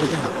Yeah.